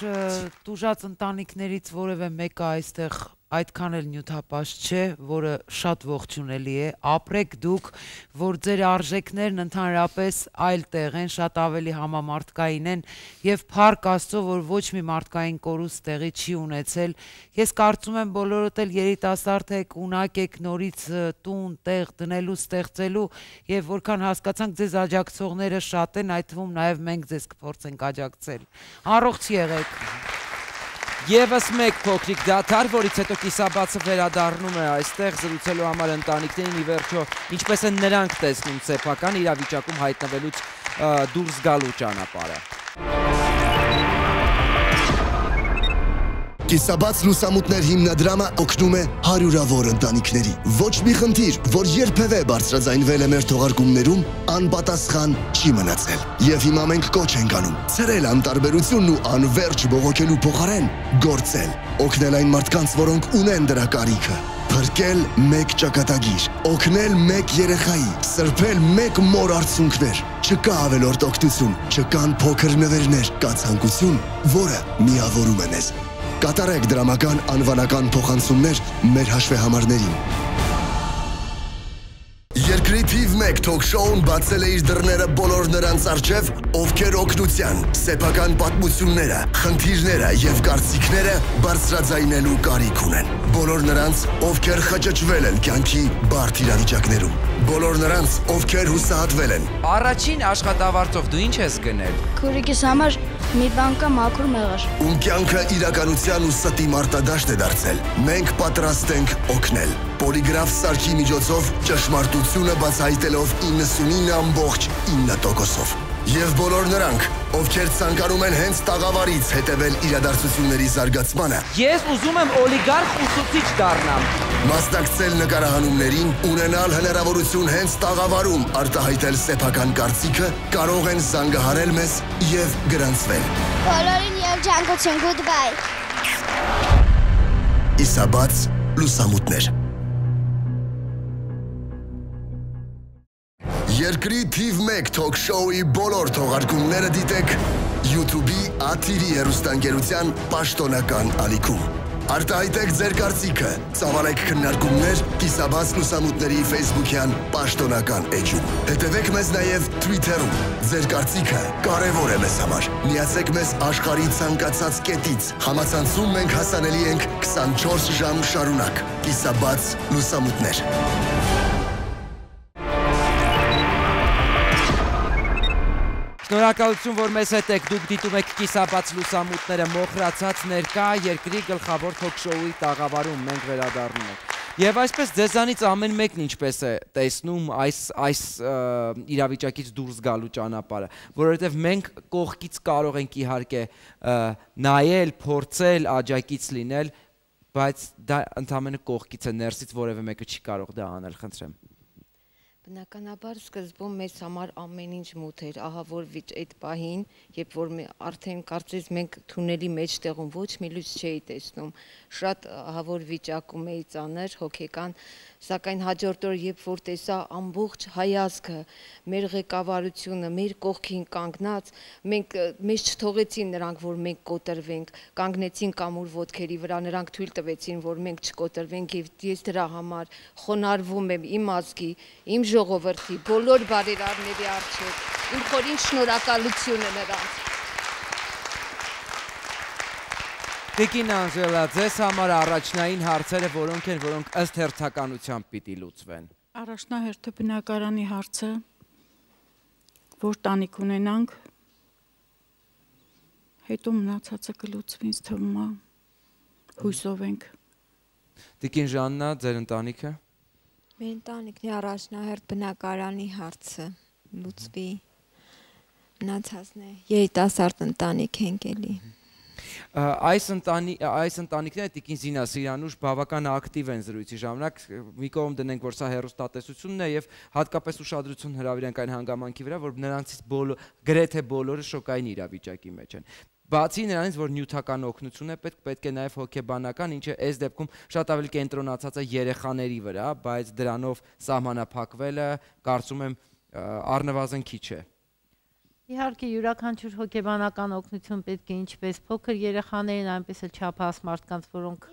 դուժած ընտանիքներից որևէ մեկը այստեղ այդքան էլ նյութապաշ չէ, որը շատ ողջունելի է։ Ապրեք դուք, որ ձեր արժեքներն ընդհանրապես այլ տեղ են, շատ ավելի համամարտկային են եւ փառք Աստծո, որ ոչ մի մարդկային կորուստ տեղի չի ունեցել։ Ես կարծում եմ բոլորդ էլ երիտասարդ եք, ունակ եք նորից տուն, տեղ դնելու, ստեղծելու եւ որքան հասկացանք ձեզ աջակցողները շատ են, այդ թվում նաեւ մենք ձեզ կփորձենք աջակցել։ Առողջ եղեք։ Եվս մեկ փոքրիկ դաթար, որից հետո կիսաբացը վերադառնում է այստեղ զրուցելու համար ընտանիքներին ի վերջո, ինչպես են նրանք տեսնում սեփական իրավիճակում հայտնվելուց դուրս գալու ճանապարհը։ Կիսաբաց լուսամուտներ հիմնադրամը օգնում է հարյուրավոր ընտանիքների։ Ոչ մի խնդիր, որ երբևէ բարձրաձայնվել է մեր թողարկումներում, անպատասխան չի մնացել։ Եվ հիմա մենք կոչ ենք անում ցրել անտարբերությունն ու անverջ բողոքելու փոխարեն գործել, օգնել այն մարդկանց, որոնք ունեն դրա կարիքը փրկել մեկ ճակատագիր, օգնել մեկ երեխայի, սրբել մեկ մոր արցունքներ։ Չկա ավելորդ օգնություն, չկան փոքր նվերներ, կա ցանկություն, որը միավորում է մեզ կատարեք դրամական անվանական փոխանցումներ մեր հաշվեհամարներին։ Երկրի թիվ 1 թոք-շոուն բացել է իր դռները բոլոր նրանց առջև, ովքեր օգնության, սեփական պատմությունները, խնդիրները եւ կարծիքները բարձրաձայնելու կարիք ունեն։ Բոլոր նրանց, ովքեր խճճվել են կյանքի բարդ իրավիճակներում։ Բոլոր նրանց, ովքեր հուսահատվել են։ Առաջին աշխատավարձով դու ինչ ես գնել։ Քուրիկիս համար մի բան կա մաքուր մեղր։ Ում կյանքը իրականության ու ստի մարտադաշտ է դարձել։ Մենք պատրաստ ենք օգնել։ Պոլիգրաֆ սարքի միջոցով ճշմարտությունը բացահայտելով 99.9%-ով։ Եվ բոլոր նրանք, ովքեր ցանկանում են հենց տաղավարից հետևել իրադարձությունների զարգացմանը։ Ես ուզում եմ օլիգարխ ուսուցիչ դառնամ։ Մասնակցել նկարահանումներին, ունենալ հնարավորություն հենց տաղավարում արտահայտել սեփական կարծիքը, կարող են զանգահարել մեզ եւ գրանցվել։ Բոլորին երջանկություն, goodbye։ Իսաբաց լուսամուտներ Երկրի թիվ 1 թոք շոուի բոլոր թողարկումները դիտեք YouTube-ի Աթիրի հեռուստաընկերության պաշտոնական ալիքում։ Արտահայտեք ձեր կարծիքը, ծավալեք քննարկումներ Կիսաբաց լուսամուտների Facebook-յան պաշտոնական էջում։ Հետևեք մեզ նաև Twitter-ում։ Ձեր կարծիքը կարևոր է մեզ համար։ Միացեք մեզ աշխարհի ցանկացած կետից։ Համացանցում մենք հասանելի ենք 24 ժամ շարունակ։ Կիսաբաց լուսամուտներ։ Շնորհակալություն, որ մեզ հետ եք։ Դուք դիտում եք կիսաբաց լուսամուտները մոխրացած ներկա երկրի գլխավոր թոք-շոուի տաղավարում մենք վերադառնում ենք։ Եվ այսպես ձեզանից ամեն մեկն ինչպես է տեսնում այս այս իրավիճակից դուրս գալու ճանապարհը, որովհետև մենք կողքից կարող ենք իհարկե նայել, փորձել, աջակից լինել, բայց դա ընդամենը կողքից է, ներսից որևէ մեկը չի կարող դա անել, խնդրեմ։ Բնականաբար սկզբում մեզ համար ամեն ինչ մութ էր, ահա որ այդ պահին, երբ որ արդեն կարծես մենք թունելի մեջտեղում ոչ մի լույս չէի տեսնում, շատ ահա որ վիճակում էի ծանր, հոգեկան, սակայն հաջորդ օր երբ որ տեսա ամբողջ հայազգը, մեր ղեկավարությունը, մեր կողքին կանգնած, մենք մեզ չթողեցին նրանք, որ մենք կոտրվենք, կանգնեցին կամուր ոտքերի վրա, նրանք թույլ տվեցին, որ մենք չկոտրվենք եւ ես դրա համար խոնարհվում եմ իմ ազգի, իմ ժողովրդի, բոլոր բարերարների առջև։ Իմ խորին շնորհակալությունը նրանց։ Տիկին Անժելա, ձեզ համար առաջնային հարցերը որոնք են, որոնք ըստ հերթականությամբ պիտի լուծվեն։ Առաջնահերթը բնակարանի հարցը, որ տանիք ունենանք, հետո մնացածը կլուծվի ինձ թվում է հույսով ենք։ Տիկին Ժաննա, ձեր ընտանիքը։ Մեր ընտանիքն է առաջնահերթ բնակարանի հարցը լուծվի մնացածն է երիտասարդ ընտանիք ենք էլի այս ընտանի այս ընտանիքները Տիկին Զինա Սիրանուշ բավական ակտիվ են զրույցի ժամանակ մի կողմ դնենք որ սա հերոստատեսությունն է եւ հատկապես ուշադրություն հրավիրենք այն հանգամանքի վրա որ նրանցից բոլոր գրեթե բոլորը շոկային իրավիճակի մեջ են Բացի նրանից, որ նյութական օգնություն է պետք, պետք է նաև հոգեբանական, ինչը այս դեպքում շատ ավելի կենտրոնացած է երեխաների վրա, բայց դրանով սահմանափակվելը կարծում եմ առնվազն քիչ է։ Իհարկե յուրաքանչյուր հոգեբանական օգնություն պետք է ինչպես փոքր երեխաներին, այնպես էլ չափահաս մարդկանց, որոնք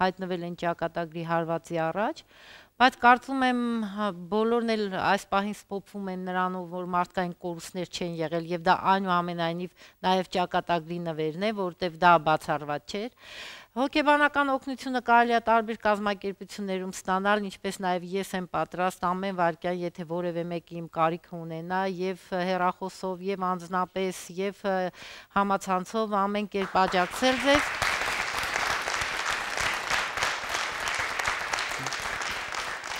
հայտնվել են ճակատագրի հարվածի առաջ, բայց կարծում եմ հա, բոլորն էլ այս պահին սփոփվում են նրանով, որ մարդկային կորուստներ չեն եղել եւ դա այնուամենայնիվ նաեւ ճակատագրի նվերն է, որտեվ դա բացառված չէր։ Հոգեբանական օգնությունը կարելի է տարբեր կազմակերպություններում ստանալ, ինչպես նաև ես եմ պատրաստ ամեն վարքյան, եթե որևէ մեկը իմ կարիքը ունենա, եւ հերախոսով, եւ անձնապես, եւ համացանցով ամեն կերպ աջակցել ձեզ։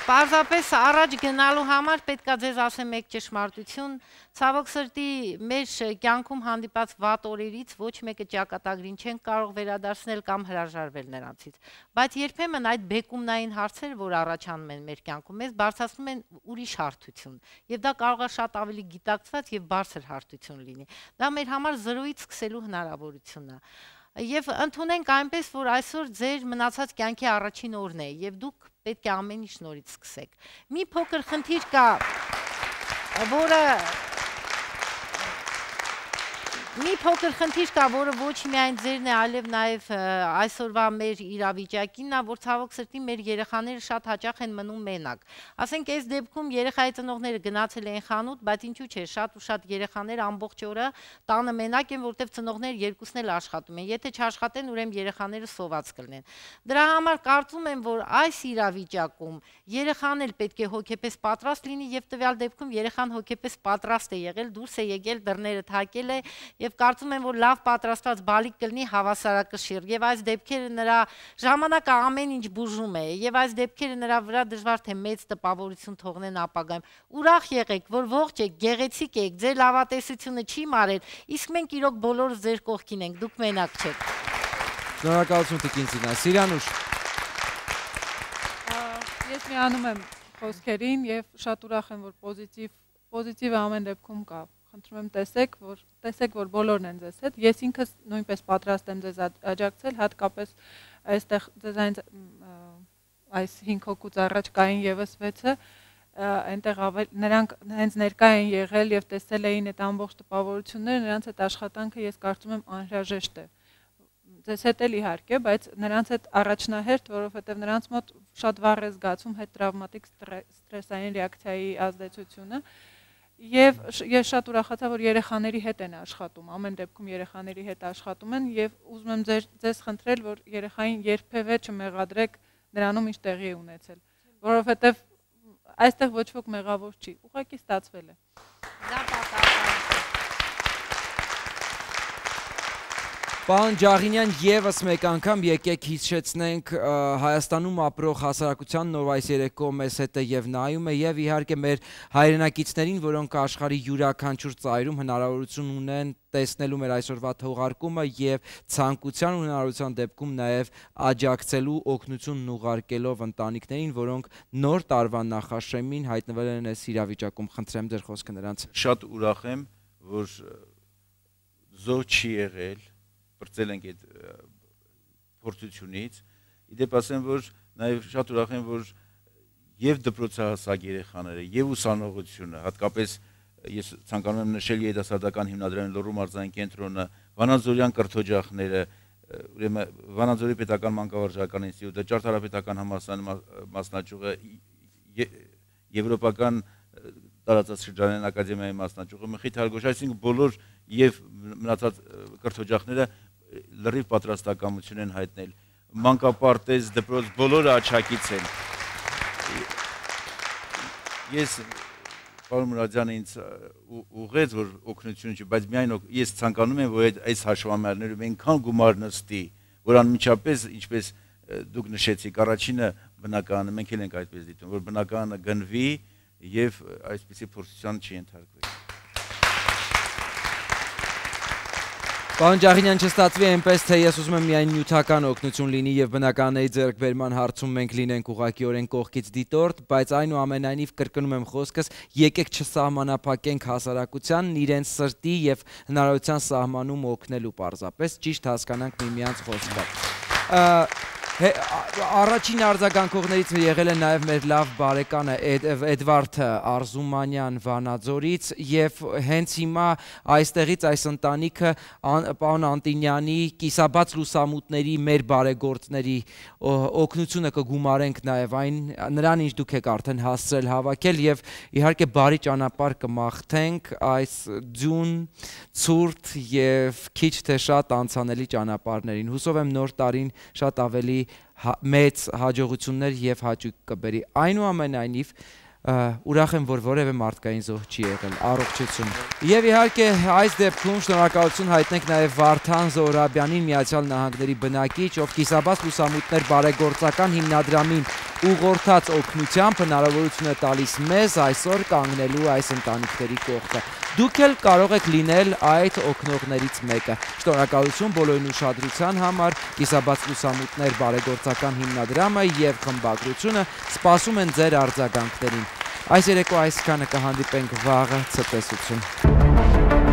Պարզապես առաջ գնալու համար պետքա ձեզ ասեմ մեկ ճշմարտություն, ցավոք սրտի մեր կյանքում հանդիպած վատ օրերից ոչ մեկը ճակատագրին չեն կարող վերադարձնել կամ հրաժարվել նրանցից։ Բայց երբեմն այդ բեկումնային հարցերը, որ առաջանում են մեր կյանքում, մեզ բարձրացնում են ուրիշ հարթություն, եւ դա կարող է շատ ավելի գիտակցված եւ բարձր հարթություն լինի։ Դա մեր համար զրոյից սկսելու հնարավորությունն է եւ ընդունենք այնպես, որ այսօր ձեր մնացած կյանքի առաջին օրն է եւ դուք պետք է ամեն ինչ նորից սկսեք։ Մի փոքր խնդիր կա, որը Մի փոքր խնդիր կա, որը ոչ միայն ձերն է, այլև նաև այսօրվա մեր իրավիճակինն է, որ ցավոք սրտի մեր երեխաները շատ հաճախ են մնում մենակ։ Ասենք այս դեպքում երեխայի ծնողները գնացել են խանութ, բայց ինչու՞ չէ, շատ ու շատ երեխաներ ամբողջ օրը տանը մենակ են, որտեղ ծնողները երկուսն էլ աշխատում են։ Եթե չաշխատեն, ուրեմն երեխաները սոված կլինեն։ Դրա համար կարծում եմ, որ այս իրավիճակում երեխան էլ պետք է հոգեպես պատրաստ լինի եւ տվյալ դեպքում երեխան հոգեպես պատրաստ է եղել, դուրս է եկել, դռները թակել է եւ կարծում եմ, որ լավ պատրաստված բալիկ կլինի հավասարակշիռ եւ այս դեպքերը նրա ժամանակը ամեն ինչ բուժում է եւ այս դեպքերը նրա վրա դժվար թե մեծ տպավորություն թողնեն ապագայում։ Ուրախ եղեք, որ ողջ եք, գեղեցիկ եք, ձեր լավատեսությունը չի մարել, իսկ մենք իրոք բոլորս ձեր կողքին ենք, դուք մենակ չեք։ Շնորհակալություն Տիկին Զինա։ Սիրանուշ։ Ես միանում եմ խոսքերին եւ շատ ուրախ եմ, որ պոզիտիվ պոզիտիվը ամեն դեպքում կա խնդրում եմ տեսեք, որ տեսեք, որ բոլորն են ձեզ հետ։ Ես ինքս նույնպես պատրաստ եմ ձեզ աջակցել, հատկապես այստեղ ձեզ այն այս 5 հոգուց առաջ կային եւս 6-ը, այնտեղ ավել նրանք հենց ներկա են եղել եւ տեսել էին այդ ամբողջ տպավորությունները, նրանց այդ աշխատանքը ես կարծում եմ անհրաժեշտ է ձեզ հետ էլ իհարկե, բայց նրանց հետ առաջնահերթ, որովհետև նրանց մոտ շատ վառ է զգացում հետ տրավմատիկ ստրեսային ռեակցիայի ազդեցությունը, Եվ ես շատ ուրախացա, որ երեխաների հետ են աշխատում, ամեն դեպքում երեխաների հետ աշխատում են եւ ուզում եմ ձեր ձեզ խնդրել, որ երեխային երբևէ չմեղադրեք նրանում ինչ տեղի է ունեցել, որովհետեւ այստեղ ոչ ոք մեղավոր չի, ուղղակի ստացվել է։ Դա Պարոն Ջաղինյան, եւս մեկ անգամ եկեք հիշեցնենք Հայաստանում ապրող հասարակության նոր այս երեկո մեզ հետ է եւ նայում է եւ իհարկե մեր հայրենակիցներին, որոնք աշխարհի յուրաքանչյուր ծայրում հնարավորություն ունեն տեսնելու մեր այսօրվա թողարկումը եւ ցանկության ու հնարավորության դեպքում նաեւ աջակցելու օգնությունն ուղարկելով ընտանիքներին, որոնք նոր տարվա նախաշեմին հայտնվել են այս իրավիճակում։ Խնդրեմ ձեր խոսքը նրանց։ Շատ ուրախ եմ, որ զոհ չի եղել բրծել ենք այդ փորձությունից։ Իդեպ ասեմ, որ նաև շատ ուրախ եմ, որ եւ դպրոցահասակ երեխաները, եւ ուսանողությունը, հատկապես ես ցանկանում եմ նշել երիտասարդական հիմնադրամի Լոռու մարզային կենտրոնը, Վանաձորյան կրթօջախները, ուրեմն Վանաձորի պետական մանկավարժական ինստիտուտը, Ճարտարապետական համալսարանի մասնաճյուղը, եվրոպական տարածաշրջանային ակադեմիայի մասնաճյուղը, Մխիթ Հարգոշ, այսինքն բոլոր եւ մնացած կրթօջախները լրիվ պատրաստակամություն են հայտնել մանկապարտեզ դպրոց բոլորը աչակից են ես պարոն Մուրադյանը ինձ ուղեց որ օգնություն չի բայց միայն ես ցանկանում եմ որ այս հաշվամարներում այնքան գումար նստի որ անմիջապես ինչպես դուք նշեցիք առաջինը բնականը մենք էլ ենք այդպես դիտում որ բնականը գնվի եւ այսպեսի փորձության չի ենթարկվի Պարոն Ջաղինյան չստացվի այնպես, թե ես ուզում եմ միայն նյութական օգնություն լինի եւ բնականների ձեռքբերման հարցում մենք լինենք ուղղակիորեն կողքից դիտորդ, բայց այնուամենայնիվ կրկնում եմ խոսքս, եկեք չսահմանափակենք հասարակությանն իրենց սրտի եւ հնարավորության սահմանում օգնելու պարզապես ճիշտ հասկանանք միմյանց խոսքը Առաջին արձագանքողներից եղել է նաև մեր լավ բարեկանը Էդվարդ Արզումանյան Վանաձորից եւ հենց հիմա այստեղից այս ընտանիքը պարոն Անտինյանի կիսաբաց լուսամուտների մեր բարեգործների օգնությունը կգումարենք նաև այն նրան ինչ դուք եք արդեն հասցրել հավաքել եւ իհարկե բարի ճանապարհ կմաղթենք այս ձյուն ցուրտ եւ քիչ թե շատ անցանելի ճանապարհներին հուսով եմ նոր տարին շատ ավելի մեծ հաջողություններ եւ հաճույք կբերի։ Այնուամենայնիվ ուրախ եմ, որ որևէ մարդկային զոհ չի եղել։ Առողջություն։ Եվ իհարկե այս դեպքում շնորհակալություն հայտնենք նաև Վարդան Զոհրաբյանին Միացյալ Նահանգների բնակիչ, ով կիսաբաց լուսամուտներ բարեգործական հիմնադրամին ուղղորդած օգնությամբ հնարավորություն է տալիս մեզ այսօր կանգնելու այս ընտանիքների կողքը։ Դուք էլ կարող եք լինել այդ օգնողներից մեկը։ Շնորհակալություն բոլորին ուշադրության համար։ Կիսաբաց լուսամուտներ բարեգործական հիմնադրամը եւ խմբագրությունը սպասում են ձեր արձագանքներին։ Այս երեկո այսքանը կհանդիպենք վաղը ցտեսություն։